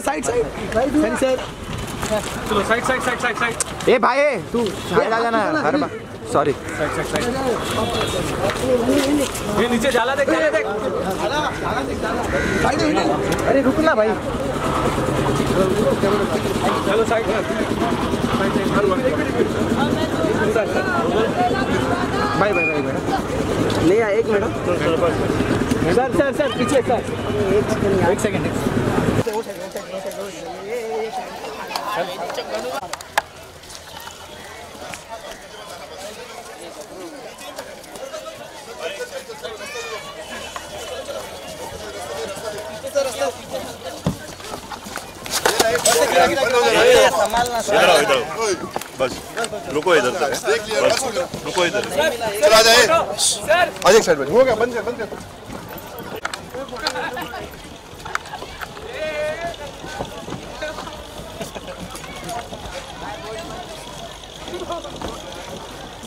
Side सही sir चलो side side side side side ए भाई तू साइड आ जाना हर बार। सॉरी साइड साइड साइड ये नीचे जाला देख जाला देख। अरे रुकना भाई। चलो साइड भाई भाई भाई भाई। नहीं आया एक मिनट। सर सर सर पीछे सर। एक सेकंड इधर आओ। रुको इधर बस रुको इधर आ जाए साइड हो गया बंद कर बंद कर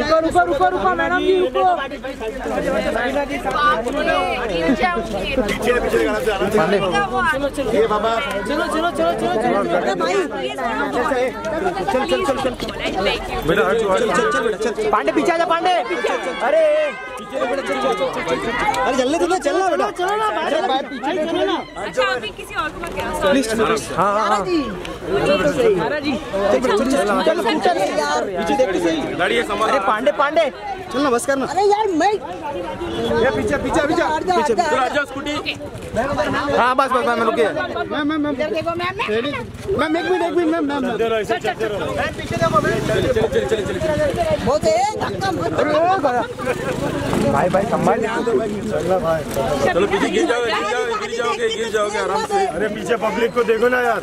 रुको रुको रुको रुको मैडम जी रुको गिर जाऊँगी ये बाबा चलो चलो चलो चलो चलो भाई चल चल चल चल बेटा हट चल चल चल पांडे पीछे आ जा पांडे अरे अरे जल्दी तो चलना बेटा चलो ना पीछे चलो ना अच्छा अभी किसी और को क्या हाँ हाँ हाँ चलो अरे पांडे पांडे। चलना बस करना। अरे यार मैं ये पीछे पीछे पीछे। पीछे स्कूटी। हाँ बस बस मैम रुकिए। मैम मैम मैम देखो मैम मैम। एक मिनट एक मिनट मैम मैम बहुत है धक्का मत भाई भाई संभाल। चलो पीछे गिर जाओगे गिर जाओगे गिर जाओगे आराम से। अरे पीछे पब्लिक को देखो ना यार।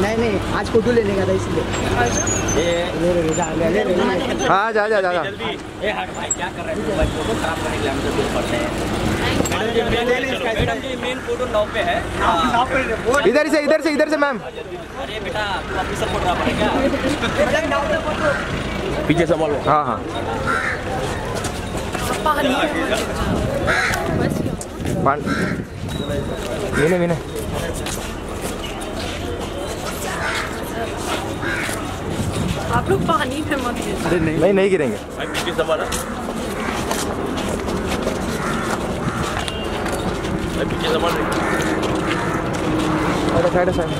नहीं नहीं आज फ़ोटो लेने का था इसलिए। जा हाँ जा जा जा जा। मेन फ़ोटो नौ पे है। इधर से इधर से इधर से मैम अरे बेटा ऑफिसर फ़ोटो पड़ेगा। पीछे संभालो। हाँ हाँ। पानी मीने मीने। आप लोग पानी में मत गिरो। नहीं नहीं गिरेंगे। पीछे संभाल साइड साइड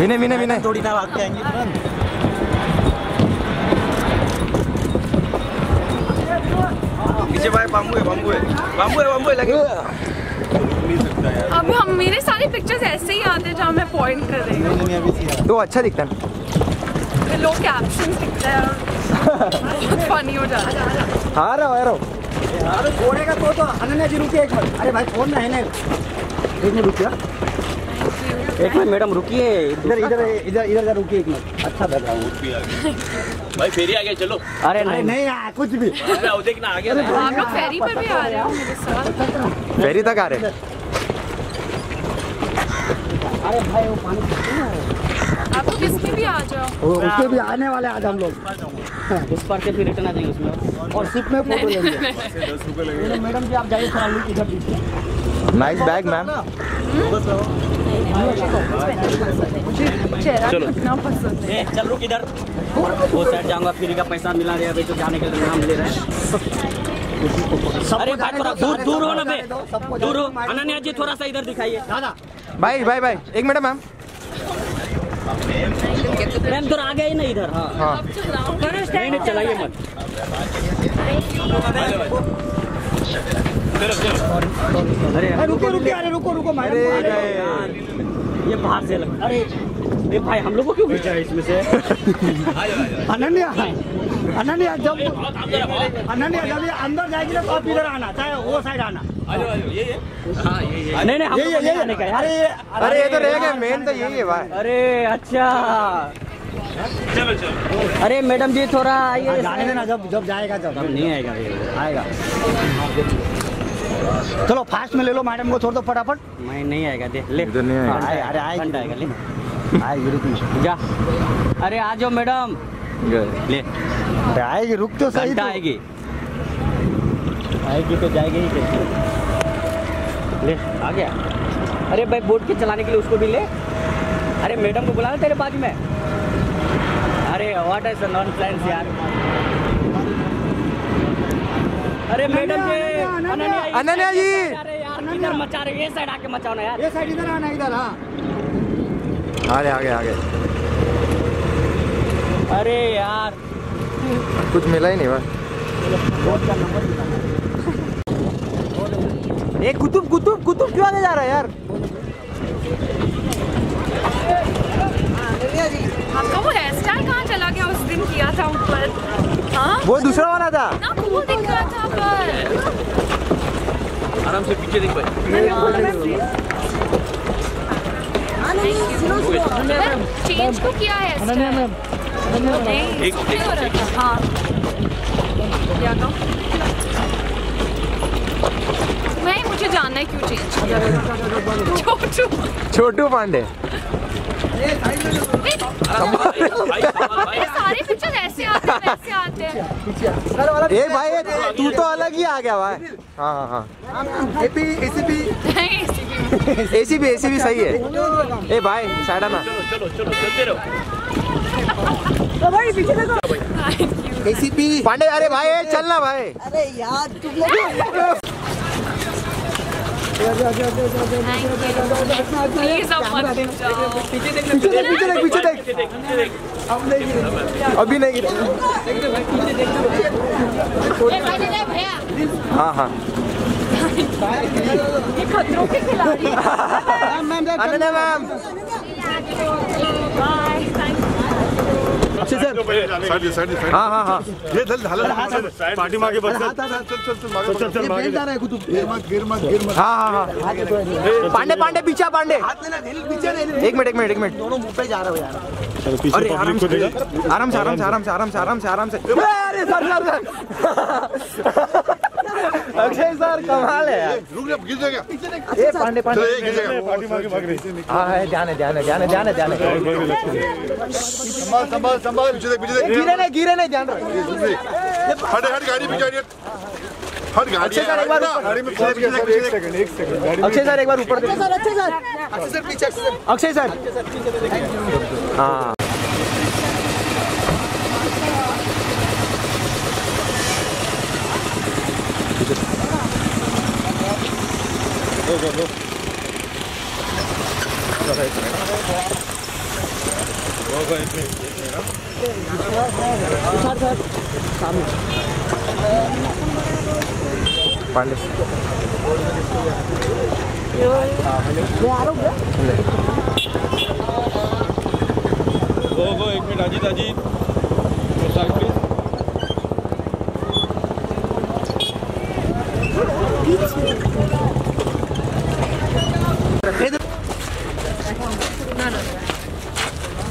विनय विनय विनय थोड़ी ना भाग के आएँगे पीछे भाई बाम्बू है बाम्बू है। बाम्बू है बाम्बू है लगे। अब हम मेरे सारे पिक्चर्स ऐसे ही आते हैं जहाँ मैं पॉइंट कर रही हूँ। तो अच्छा दिखता है। लोग कैप्शन दिखते हैं। और बहुत फनी हो जाता है। हाँ रहो आ रहो अरे घोड़े का तो तो अनन्या जी रुकिए एक मिनट। अरे भाई फ़ोन ना है ना एक मिनट रुकिए एक मिनट मैडम रुकिए। इधर इधर इधर इधर इधर रुकिए एक मिनट। अच्छा लग रहा हूँ। भाई फेरी आ गया चलो। अरे नहीं। नहीं यार, कुछ भी। देखना आ गया आप लोग फेरी पर भी आ रहे हो मेरे साथ? फेरी तक आ रहे। अरे भाई वो पानी आप लोग इसमें भी आ जाओ। भी आने वाले आज हम लोग। उस पर से फिर रिटर्न आ जाएँगे उसमें। और सिप में फ़ोटो लेंगे। मैडम जी आप जाइए इधर नाइस बैग मैम चेहरा कितना पसंद है ए, चल रुक इधर। वो साइड जाऊँगा फ्री का पैसा मिला रहे अभी तो जाने के लिए नाम ले रहे हैं। अरे भाई थोड़ा दूर दूर हो ना बे। दूर हो। अनन्या जी थोड़ा सा इधर दिखाइए। दादा। भाई भाई भाई एक मिनट मैम। मैम थोड़ा आगे ही ना इधर। हाँ। हाँ। नहीं नहीं चलाइए मत। अरे अरे रुको रुको अरे रुको रुको अरे अरे ये बाहर से लग अरे अरे भाई हम लोग को क्यों भेजा है इसमें से? अनन्या अनन्या जब अनन्या जब ये अंदर जाएगी ना तो आप इधर आना चाहे वो साइड आना। नहीं नहीं हम यही लोग है को नहीं यही आने का है। यार अरे अरे ये तो रह गया मेन तो यही है भाई। अरे अच्छा। अरे मैडम जी थोड़ा आइए। जाने देना जब जब जाएगा जब। नहीं आएगा आएगा। चलो फास्ट में ले लो मैडम को छोड़ दो फटाफट। मैं नहीं आएगा दे ले। इधर नहीं आएगा। हाँ, आए- अरे आएगी। फंड आएगा ले। आएगी रुक जा। अरे आ जाओ मैडम ले। अरे आएगी रुक तो सही तो। आएगी। आएगी तो जाएगी ही कैसे? ले आ गया। अरे भाई बोट के चलाने के लिए उसको भी ले। अरे मैडम को बुला तेरे बाजू में। अरे what is the non friends यार? अरे मैडम जी अनन्या, जी। यार मचा रहे ये साइड आके मचाओ ना यार। ये साइड इधर आना इधर हाँ। आगे आगे आगे। अरे यार। कुछ मिला ही नहीं भाई ए कुतुब कुतुब कुतुब क्यों आगे जा रहा है यार? आपका वो हेयर स्टाइल कहाँ चला गया? उस दिन किया था ऊपर। हाँ? वो दूसरा वाला था। ना दिख रहा था पर। आराम से पीछे देख भाई। चेंज को किया है हो हाँ क्या कहो मुझे जानना है क्यों चेंज छोटू। छोटू पांडे। सारे ए भाई तू तो अलग ही आ गया भाई हाँ हाँ हाँ एपी एसीपी एसीपी एसीपी सही है ए भाई साइड आना चलो चलो चलते रहो एसीपी पांडे अरे भाई चलना चल ना भाई अरे यार तुम जाओ पीछे देख अभी नहीं हाँ हाँ खतरों के खिलाड़ी मैम अच्छे सर हाँ हाँ हाँ। ये पार्टी मार के बस चल चल चल रहा है कुतुब गिर मत गिर मत गिर मत। हाँ हाँ हाँ। पांडे पांडे पीछे पांडे। एक मिनट एक मिनट एक मिनट। दोनों मुँह पे जा रहे हो यार। अरे आराम से आराम से आराम से आराम से आराम से आराम से आराम से। अरे sir sir sir. Akshay sir कमाल है यार। रुक जा गिर जाएगा। ए पांडे पांडे। ये गिर जाएगा। पार्टी मार के भाग रही हाँ है ध्यान है ध्यान है ध्यान है ध्यान है ध्यान है संभाल संभाल संभाल। पीछे देख पीछे देख। गिरे नहीं गिरे नहीं ध्यान रख। हट हट गाड़ी पीछे हट। हट गाड़ी अच्छे सर, एक बार ऊपर। गाड़ी में पहुँच गया एक सेकंड एक सेकंड गाड़ी अक्षय सर एक बार ऊपर देखो। अक्षय सर। हाँ। पांडे गो गो एक minute Ajit Ajit side please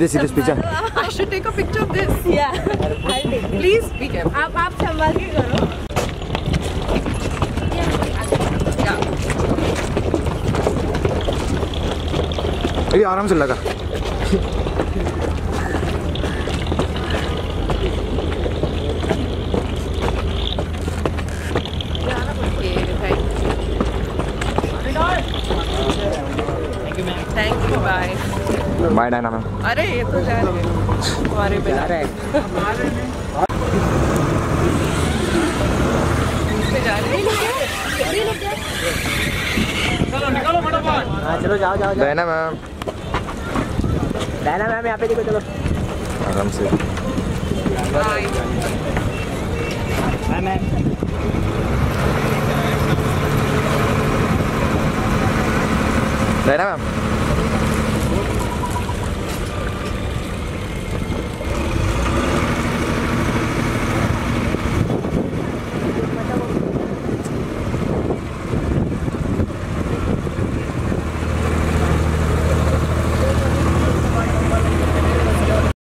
दे सीधे पीछे I should take a picture of this या आई टेक प्लीज़ आप आप संभाल के करो। अरे आराम से लगा। Bye Diana ma'am? अरे ये तो जा रहे हैं। हमारे बिना जा रहे हैं। हाँ चलो जाओ जाओ जाओ। Diana ma'am. डायना मैम यहाँ पे देखो चलो। आराम से। Ma'am ma'am ma'am.